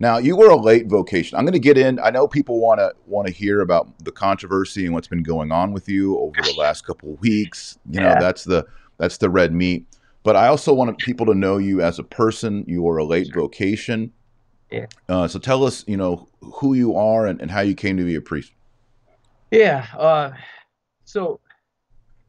Now you were a late vocation. I'm going to get in. I know people want to want to hear about the controversy and what's been going on with you over the last couple of weeks. You know, Yeah. that's the that's the red meat. But I also want people to know you as a person. You were a late vocation. Yeah. Uh, so tell us, you know, who you are and, and how you came to be a priest. Yeah. Uh, so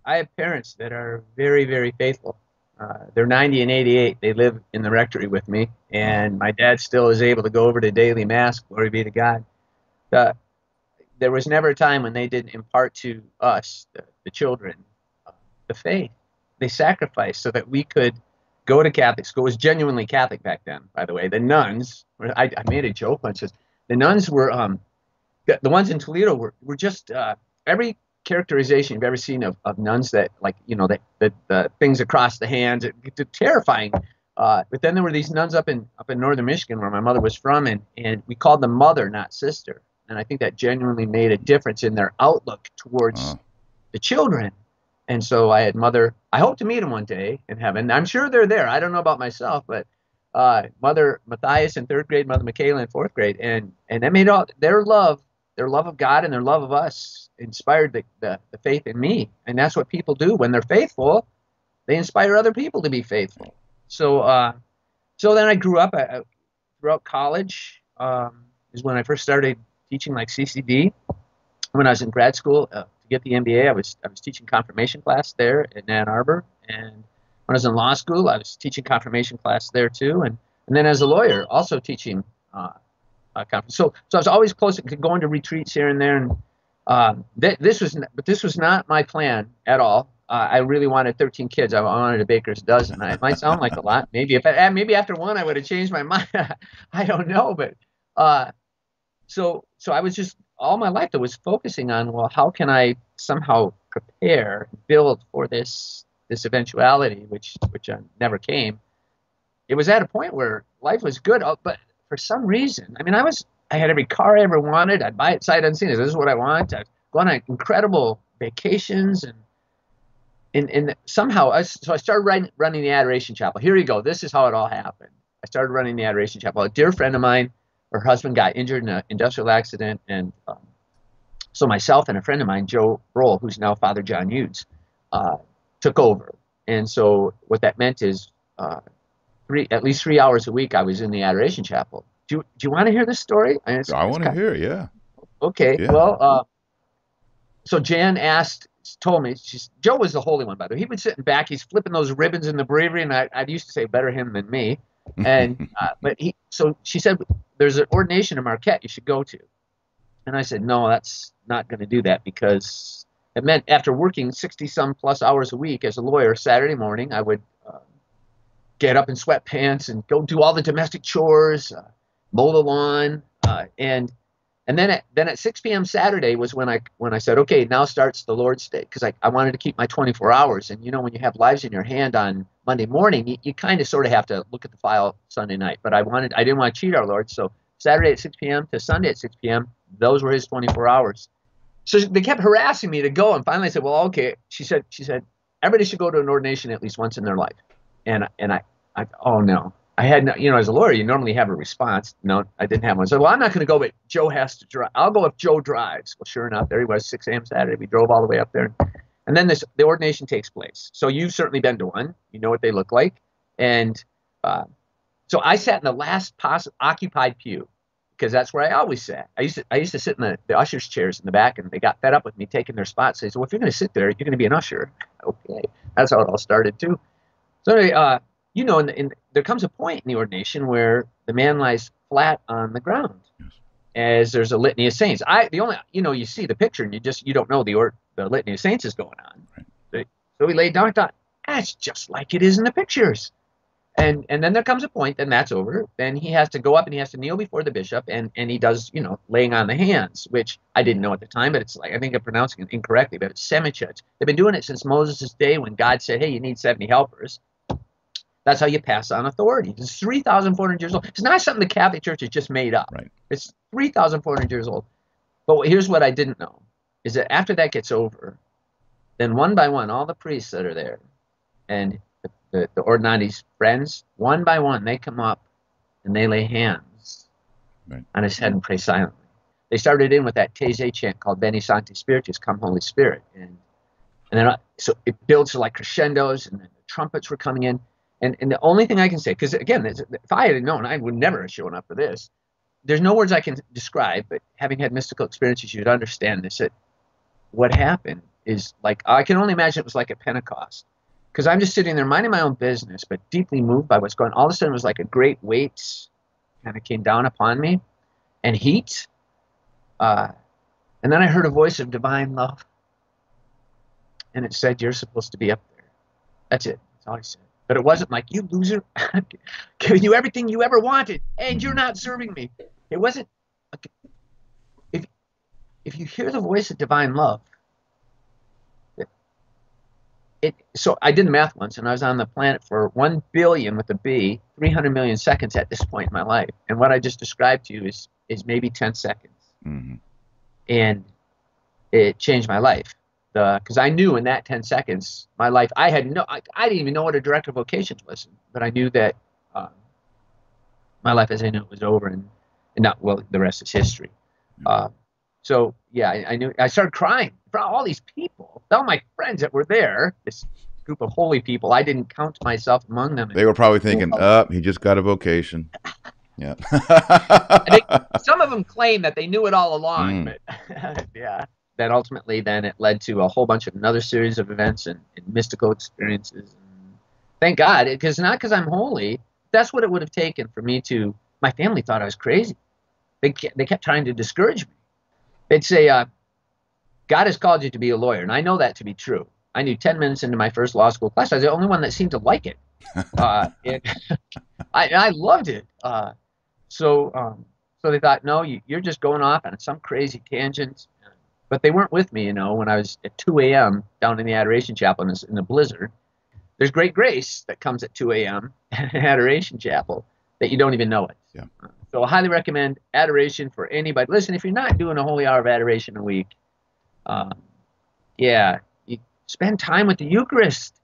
I have parents that are very, very faithful. Uh, they're 90 and 88. They live in the rectory with me, and my dad still is able to go over to daily mass. Glory be to God. Uh, there was never a time when they didn't impart to us, the, the children, the faith. They sacrificed so that we could go to Catholic school. It was genuinely Catholic back then, by the way. The nuns, I, I made a joke once. says, The nuns were, um, the, the ones in Toledo were, were just uh, every characterization you've ever seen of, of nuns that like you know the, the, the things across the hands it, it's terrifying. Uh, but then there were these nuns up in up in northern michigan where my mother was from and, and we called them mother not sister. And i think that genuinely made a difference in their outlook towards Uh, the children. And so i had mother i hope to meet them one day in heaven. I'm sure they're there. I don't know about myself but uh, mother matthias in third grade mother michaela in fourth grade. And and that made all their love their love of god and their love of us inspired the, the, the faith in me. And that's what people do when they're faithful. They inspire other people to be faithful. So uh, so then i grew up I, throughout college um, is when i first started teaching like ccd when i was in grad school uh, to get the mba i was i was teaching confirmation class there in ann arbor. And when i was in law school i was teaching confirmation class there too. And and then as a lawyer also teaching uh, uh, conference. So, so I was always close to going to retreats here and there, and um, th- this was, but this was not my plan at all. Uh, I really wanted 13 kids. I wanted a baker's dozen. It might sound like a lot. Maybe if I, maybe after one I would have changed my mind. I don't know, but uh, so so I was just all my life I was focusing on well, how can I somehow prepare, build for this this eventuality, which which uh, never came. It was at a point where life was good, uh, but for some reason, I mean, I was I had every car I ever wanted. I'd buy it sight unseen. This is what I want. I'd go on incredible vacations and and and somehow I, so I started running, running the Adoration Chapel. Here you go. This is how it all happened. I started running the Adoration Chapel. A dear friend of mine, her husband got injured in an industrial accident, and um, so myself and a friend of mine, Joe Roll, who's now Father John Hughes, uh, took over. And so what that meant is uh, three at least three hours a week I was in the Adoration Chapel. Do you, do you want to hear this story? I, mean, it's- I want to hear, yeah. Okay. Yeah. Well, uh, so Jan asked, told me, she's, Joe was the holy one, by the way. He would sit in back, he's flipping those ribbons in the breviary, and I, I used to say better him than me. And uh, but he, so she said, there's an ordination in Marquette you should go to, and I said, no, that's not going to do that because it meant after working 60 some plus hours a week as a lawyer, Saturday morning I would get up in sweatpants and go do all the domestic chores, uh, mow the lawn, uh, and and then at, then at 6 p.m. Saturday was when I when I said, okay, now starts the Lord's Day because I, I wanted to keep my 24 hours. And you know, when you have lives in your hand on Monday morning, you, you kind of sort of have to look at the file Sunday night. But I wanted I didn't want to cheat our Lord, so Saturday at 6 p.m. to Sunday at 6 p.m. Those were his 24 hours. So they kept harassing me to go, and finally I said, well, okay. She said she said everybody should go to an ordination at least once in their life. And and I, I oh no, I had no, you know, as a lawyer, you normally have a response. No, I didn't have one. So, well, I'm not going to go, but Joe has to drive. I'll go if Joe drives. Well, sure enough, there he was, 6 a.m. Saturday. We drove all the way up there. And then this, the ordination takes place. So you've certainly been to one. You know what they look like. And uh, so I sat in the last poss- occupied pew because that's where I always sat. I used to, I used to sit in the, the ushers' chairs in the back, and they got fed up with me taking their spots. They said, well, if you're going to sit there, you're going to be an usher. Okay. That's how it all started, too. So anyway, uh, you know, in, in, there comes a point in the ordination where the man lies flat on the ground, Yes. as there's a litany of saints. I the only you know you see the picture and you just you don't know the or the litany of saints is going on. Right. So he laid down. I thought that's just like it is in the pictures. And and then there comes a point, then that's over. Then he has to go up and he has to kneel before the bishop, and and he does you know laying on the hands, which I didn't know at the time, but it's like I think I'm pronouncing it incorrectly, but it's semicha. They've been doing it since Moses' day when God said, hey, you need 70 helpers. That's how you pass on authority. It's 3,400 years old. It's not something the Catholic Church has just made up. Right. It's 3,400 years old. But here's what I didn't know is that after that gets over, then one by one, all the priests that are there and the, the, the Ordinandi's friends, one by one, they come up and they lay hands right. on his head and pray silently. They started in with that Taizé chant called Veni Sancte Spiritus, Come Holy Spirit, and and then uh, so it builds to like crescendos, and then the trumpets were coming in, and and the only thing I can say, because again, if I had known, I would never have shown up for this. There's no words I can describe, but having had mystical experiences, you'd understand this. That what happened is like I can only imagine it was like a Pentecost because I'm just sitting there minding my own business, but deeply moved by what's going. on. All of a sudden, it was like a great weight kind of came down upon me, and heat. Uh, and then I heard a voice of divine love, and it said, "You're supposed to be up there." That's it. That's all he said. But it wasn't like you loser, giving you everything you ever wanted, and you're not serving me. It wasn't. Like, if if you hear the voice of divine love, it so I did the math once, and I was on the planet for one billion with a B, three hundred million seconds at this point in my life, and what I just described to you is is maybe ten seconds, mm-hmm. and it changed my life. Because I knew in that ten seconds, my life, I had no, I, I didn't even know what a director of vocations was, but I knew that um, my life as I knew it was over, and and not well, the rest is history. Mm-hmm. Uh, so yeah, I, I, knew I started crying for all these people, all my friends that were there, this group of holy people. I didn't count myself among them. They were probably thinking, "Up, oh, he just got a vocation." Yeah. some of them claim that they knew it all along, mm. but yeah. Then ultimately, then it led to a whole bunch of another series of events and, and mystical experiences. And thank God, because not because I'm holy. That's what it would have taken for me to. My family thought I was crazy. They they kept trying to discourage me they'd say, uh, God has called you to be a lawyer. And I know that to be true. I knew 10 minutes into my first law school class, I was the only one that seemed to like it. Uh, it I, I loved it. Uh, so, um, so they thought, no, you, you're just going off on some crazy tangent. But they weren't with me, you know, when I was at 2 a.m. down in the Adoration Chapel in, in the blizzard. There's great grace that comes at 2 a.m. in Adoration Chapel that you don't even know it. Yeah. So I highly recommend adoration for anybody. Listen, if you're not doing a holy hour of adoration a week, um, yeah, you spend time with the Eucharist.